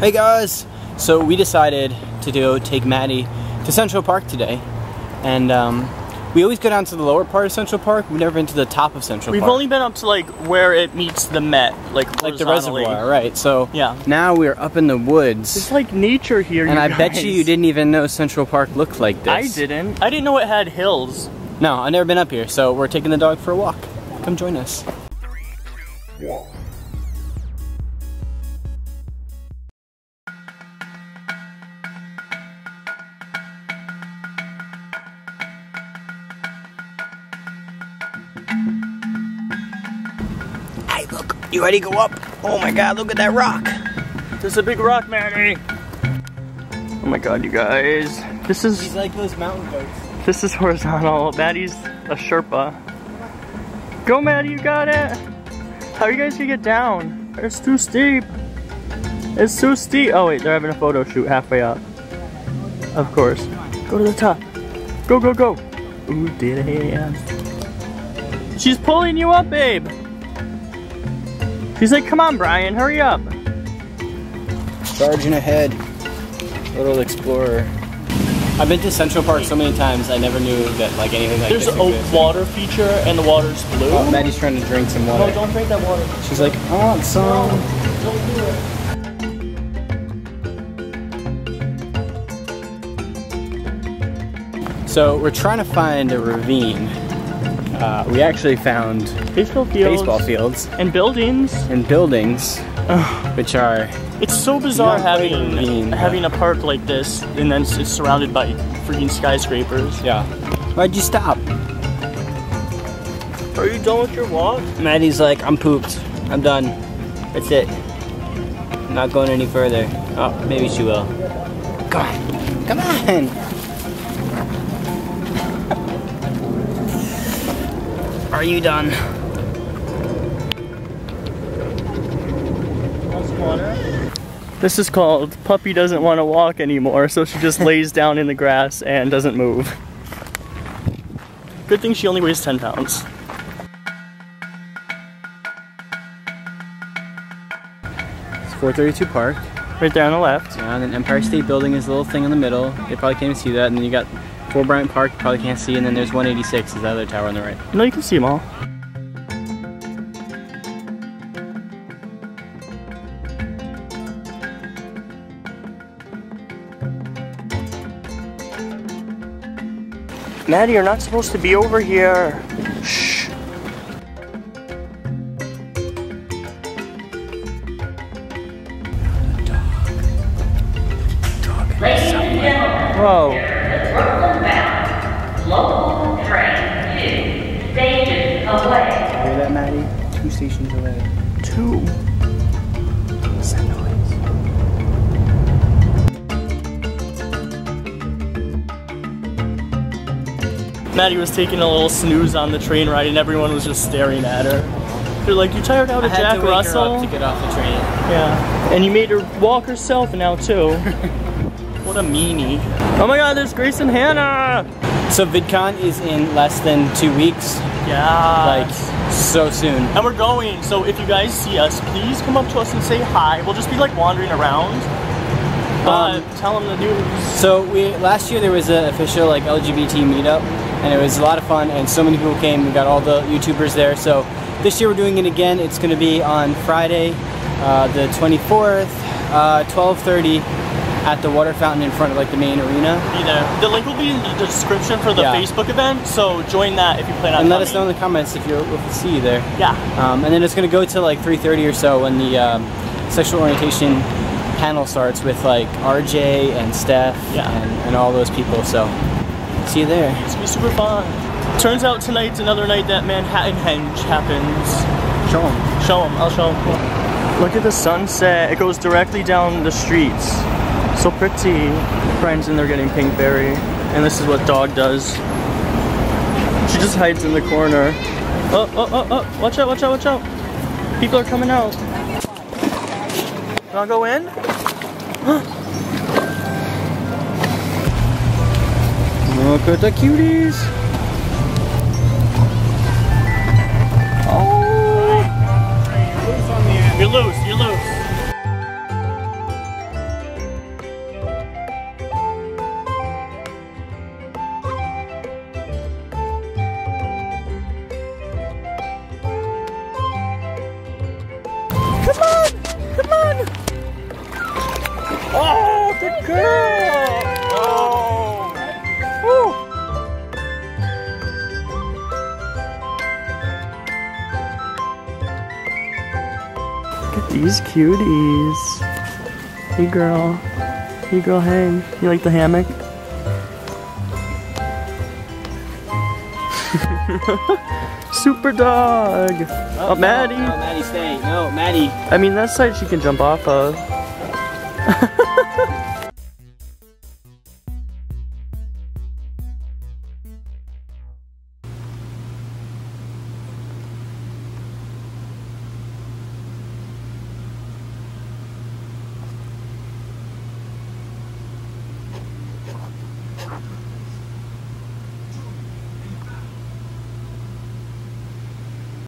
Hey guys! So we decided to do take Maddy to Central Park today, and um, we always go down to the lower part of Central Park. We've never been to the top of Central Park. We've only been up to like where it meets the Met, like like the reservoir, right? So Yeah. now we're up in the woods, It's like nature here. and you I bet you you didn't even know Central Park looked like this. I didn't. I didn't know it had hills. No, I've never been up here, so we're taking the dog for a walk. Come join us. Hey, look, you ready to go up? Oh my god, look at that rock. There's a big rock, Maddy. Oh my god, you guys. This is He's like those mountain goats. this is horizontal. Maddy's a Sherpa. Go, Maddy, you got it. How are you guys gonna get down? It's too steep. It's too steep. Oh wait, they're having a photo shoot halfway up. Of course. Go to the top. Go, go, go. Ooh, did it. She's pulling you up, babe. She's like, come on, Brian, hurry up. Charging ahead. Little explorer. I've been to Central Park so many times, I never knew that like anything like There's this a existed. water feature and the water's blue. Oh, Maddy's trying to drink some water. no, don't drink that water. She's like, I want some. Don't do it. So we're trying to find a ravine. Uh, we actually found Baseball fields. baseball fields And buildings. and buildings, which are It's so bizarre Not quite a having having a park like this and then it's surrounded by freaking skyscrapers. yeah. Why'd you stop? Are you done with your walk? Maddy's like, I'm pooped. I'm done. That's it. I'm not going any further. Oh, maybe she will. Come on. Come on. Are you done? This is called Puppy Doesn't Want to Walk Anymore, so she just lays down in the grass and doesn't move. Good thing she only weighs 10 pounds. It's 432 Park. Right there on the left. Yeah, and then Empire State Building is a little thing in the middle. They probably can't even see that. And then you got Fort Bryant Park, you probably can't see. And then there's 186 is the other tower on the right. No, you can see them all. Maddy, you're not supposed to be over here. Two stations away. Two. What's that noise? Maddy was taking a little snooze on the train ride and everyone was just staring at her. They're like, you tired out I of had Jack to wake Russell? her up to get off the train. Yeah. And you made her walk herself now too. what a meanie. Oh my god, there's Grace and Hannah! So VidCon is in less than two weeks. Yeah. Like, so soon. and we're going, so if you guys see us, please come up to us and say hi. We'll just be like wandering around. But Um, tell them the news. So we last year there was an official like LGBT meetup, and it was a lot of fun, and so many people came. We got all the YouTubers there. So this year we're doing it again. It's going to be on Friday, uh, the 24th, uh, 12:30, at the water fountain in front of like the main arena. Be there. The link will be in the description for the Yeah. Facebook event, so join that if you plan on And let us know in the comments if you're if we see you there. Yeah. Um, and then it's going to go to like 3:30 or so when the um, sexual orientation panel starts with like RJ and Steph Yeah. and, and all those people. So see you there. It's gonna be super fun. Turns out tonight's another night that Manhattan Henge happens. Show them. Show them, I'll show them. Look at the sunset. It goes directly down the streets. So pretty. Brian's in there getting pinkberry. And this is what dog does. She just hides in the corner. Oh, oh, oh, oh. Watch out, watch out, watch out. People are coming out. Wanna go in? Look at the cuties. Oh! You're loose. Come on! Oh, the girl! Oh! Whew. Look at these cuties. Hey girl. Hey girl, hey. You like the hammock? Super dog! Oh, oh Maddy! No, Maddy, stay. No, Maddy. I mean, that side she can jump off of.